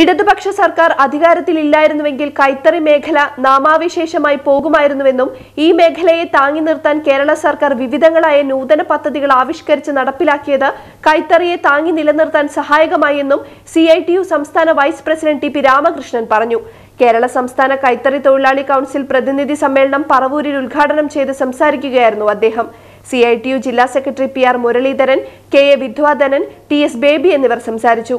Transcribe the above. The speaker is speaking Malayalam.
ഇടതുപക്ഷ സർക്കാർ അധികാരത്തിലില്ലായിരുന്നുവെങ്കിൽ കൈത്തറി മേഖല നാമാവിശേഷമായി പോകുമായിരുന്നുവെന്നും ഈ മേഖലയെ താങ്ങി നിർത്താൻ കേരള സർക്കാർ വിവിധങ്ങളായ നൂതന പദ്ധതികൾ ആവിഷ്കരിച്ച് നടപ്പിലാക്കിയത് കൈത്തറിയെ താങ്ങി നിലനിർത്താൻ സഹായകമായെന്നും സി ഐ ടി യു സംസ്ഥാന vice president T P Ramakrishnan പറഞ്ഞു. കേരള സംസ്ഥാന കൈത്തറി തൊഴിലാളി കൗൺസിൽ പ്രതിനിധി സമ്മേളനം പറവൂരിൽ ഉദ്ഘാടനം ചെയ്ത് സംസാരിക്കുകയായിരുന്നു അദ്ദേഹം. സി ഐ ടി യു ജില്ലാ secretary P R Muraleedharan K A Vidvadhanan T S Baby എന്നിവർ സംസാരിച്ചു.